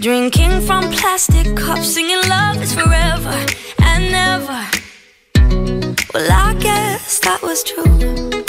Drinking from plastic cups, singing love is forever and never. Well, I guess that was true.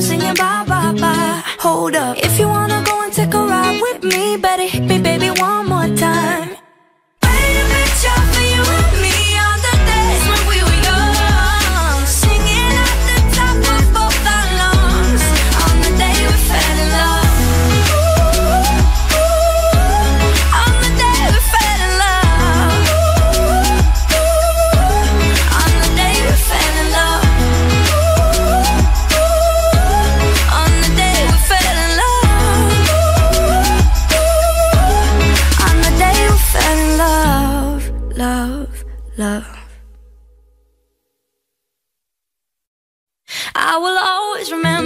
Singing bye bye bye. Hold up, if you wanna go and take a ride with me, better hit me, baby, one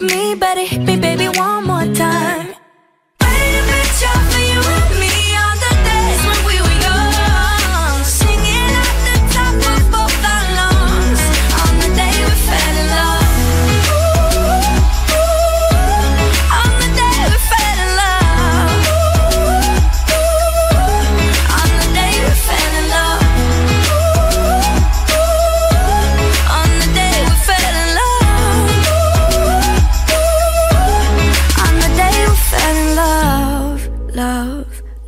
me, better hit me, baby, one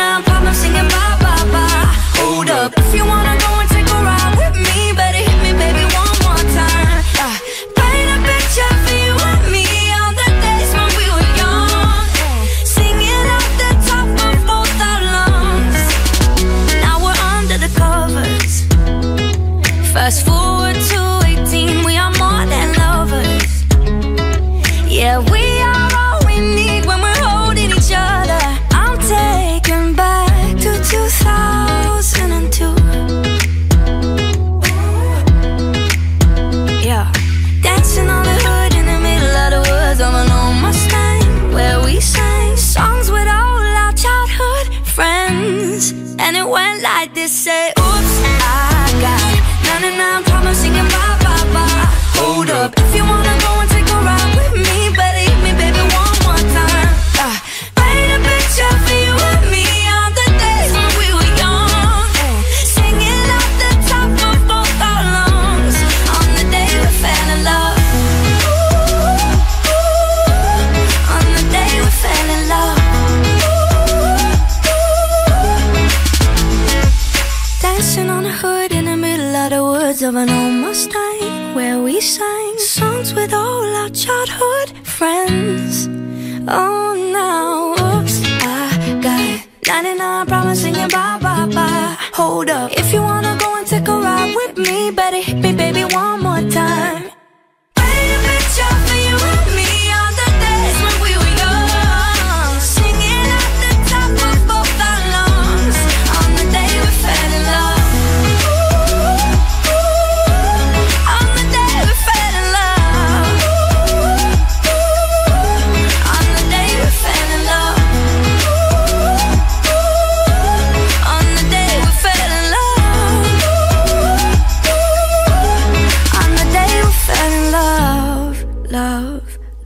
got 99 problems singing bye bye bye. Hold up, if you wanna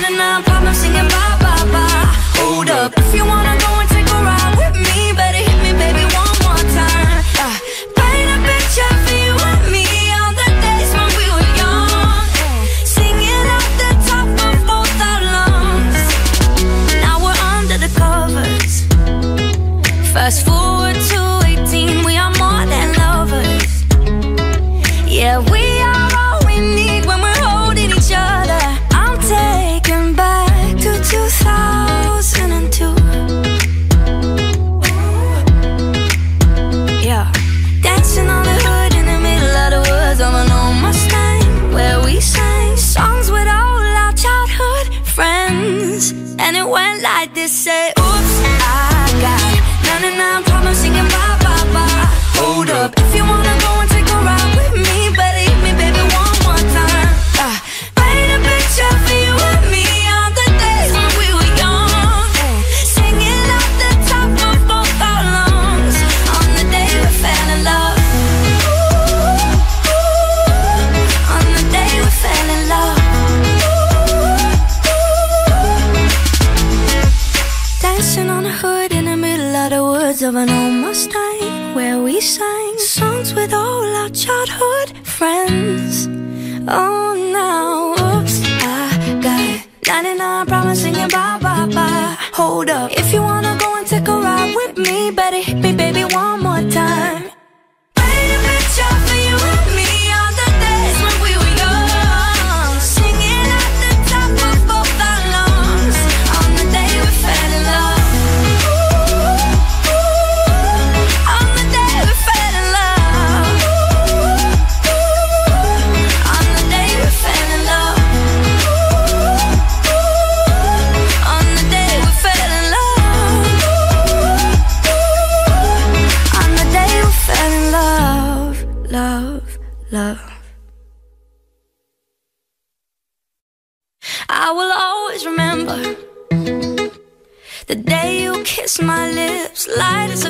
Got 99 problems singing bye bye bye. Hold up, if you wanna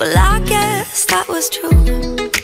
well, I guess that was true.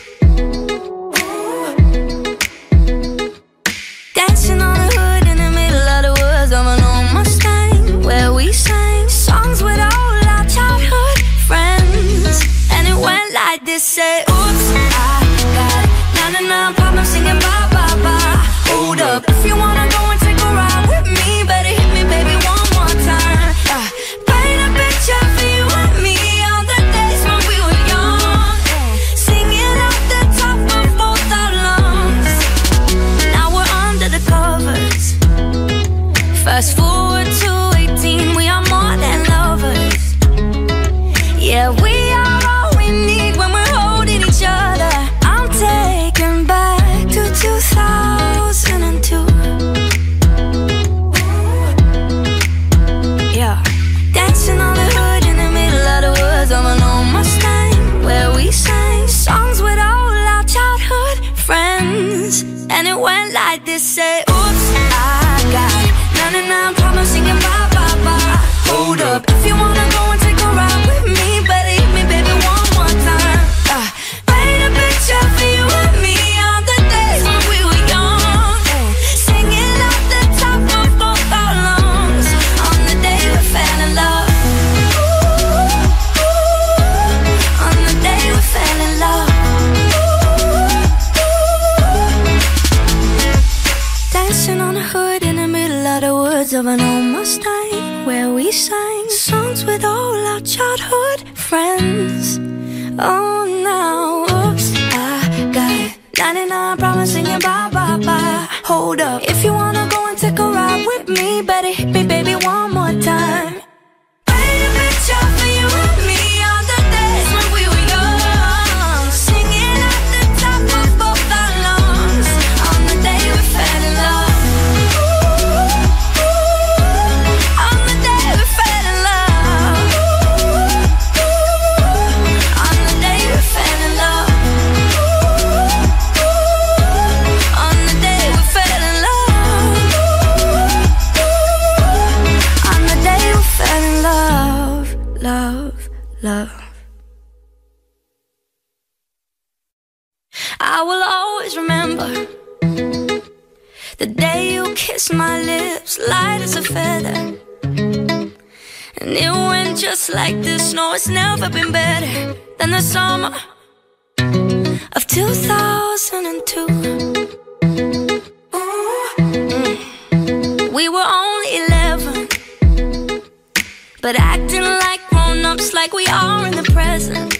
And it went just like this. No, it's never been better than the summer of 2002. Mm-hmm. We were only 11 But acting like grown-ups like we are in the present.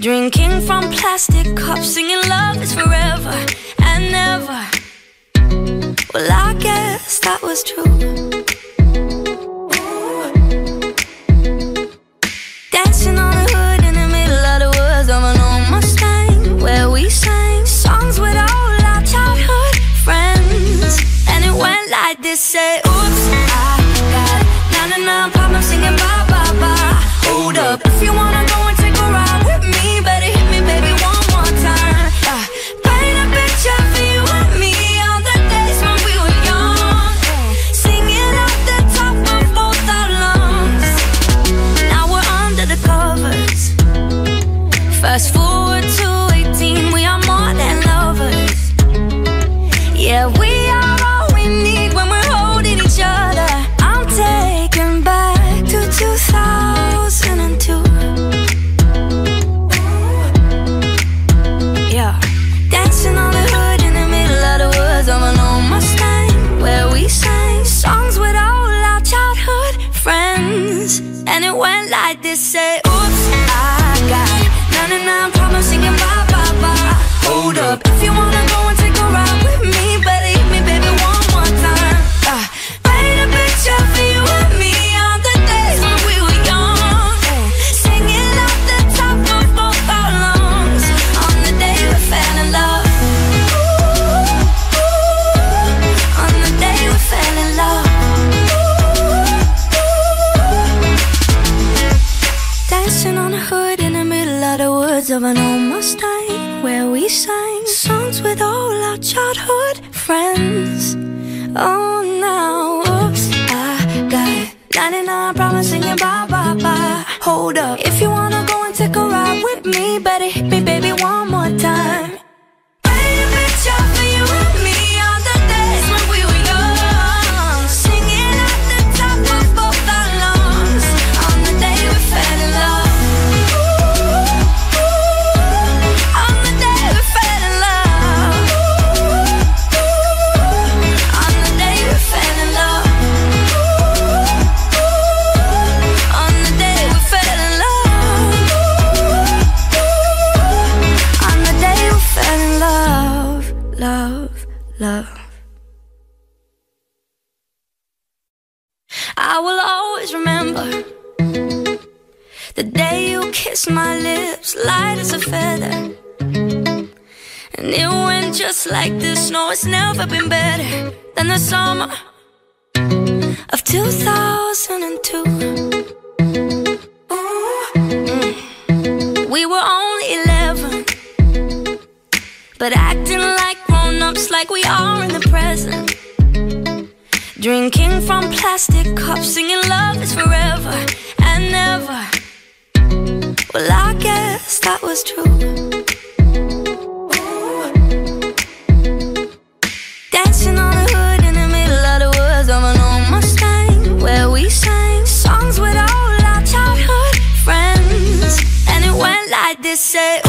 Drinking from plastic cups Singing love is forever and never Well, I guess that was true. just like this No, it's never been better than the summer of 2002. Mm. We were only 11 But acting like grown-ups like we are in the present. Drinking from plastic cups Singing love is forever and never Well, I guess that was true. say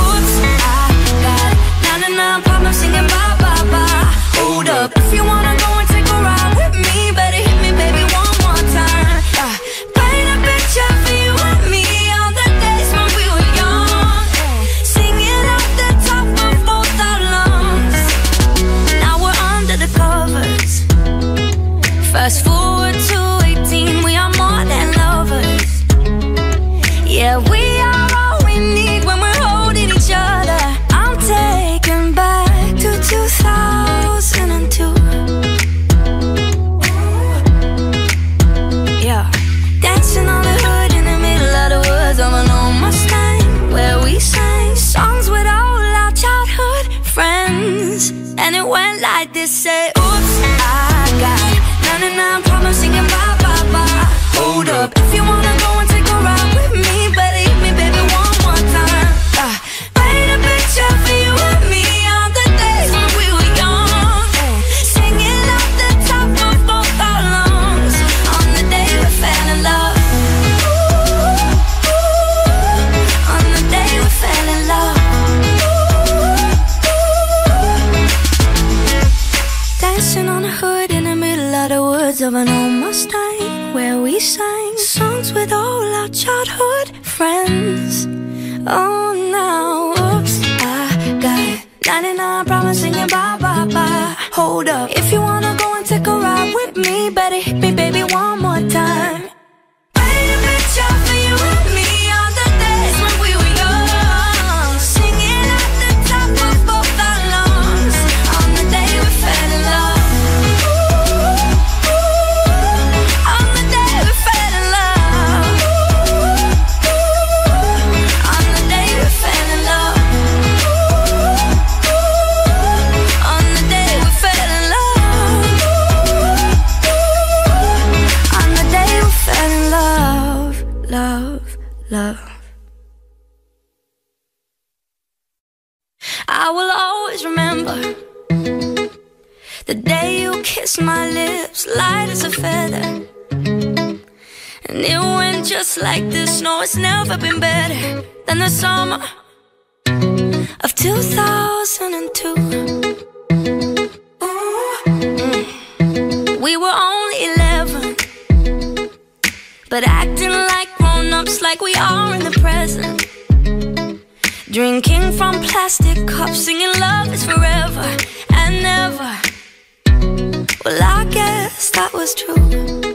never been better than the summer of 2002. We were only 11, but acting like grown ups, like we are in the present. Drinking from plastic cups, singing love is forever and never. Well, I guess that was true.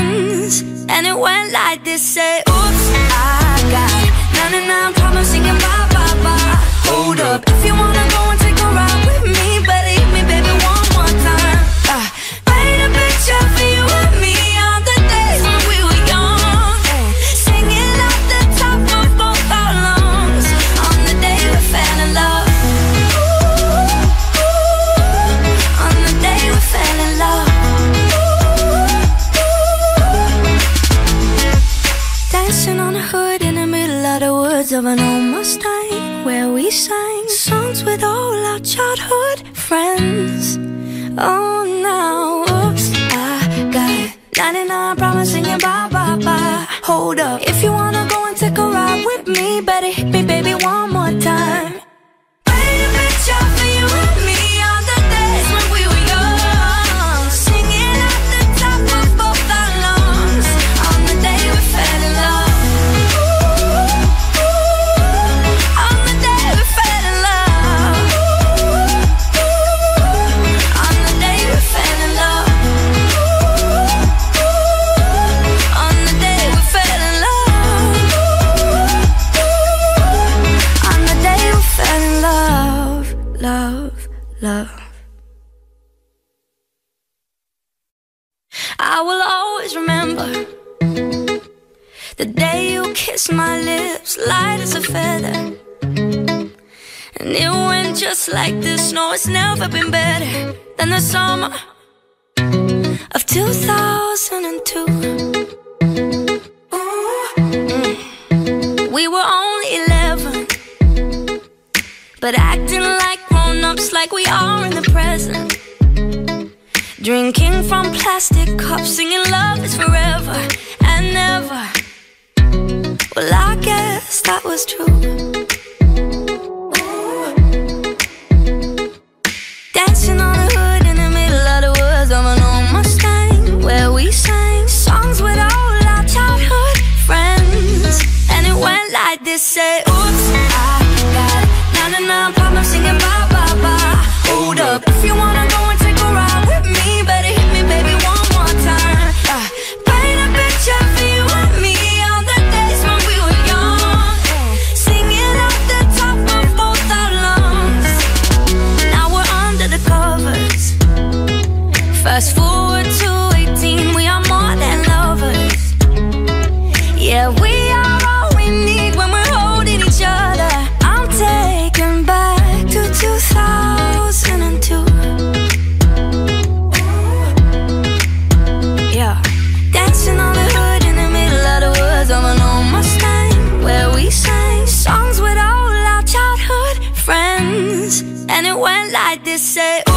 happens And it went like this. Say, oops, I got Na-na-na, I'm singing ba-ba-ba Hold up, if you wanna 99 promising you bye bye bye. Hold up, if you wanna go and take a ride with me, better hit me, baby, one more plastic cup Singing love is forever and ever. Well, I guess that was true. when like this, say.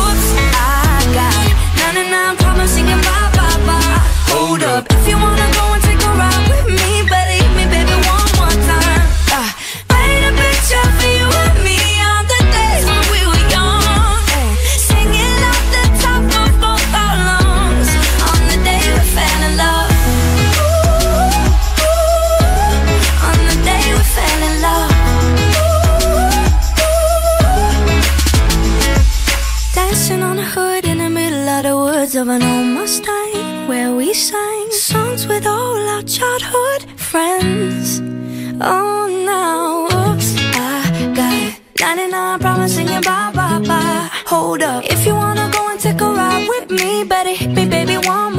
Hold up, if you wanna go and take a ride with me, better hit me, baby, one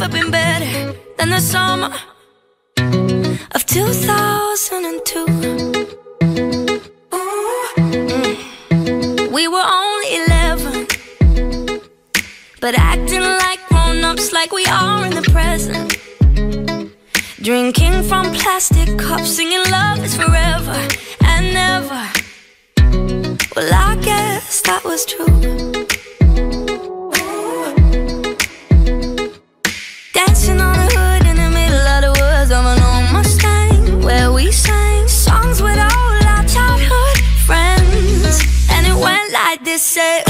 never been better than the summer of 2002. We were only 11, but acting like grown ups, like we are in the present. Drinking from plastic cups, singing love is forever and never. Well, I guess that was true. they say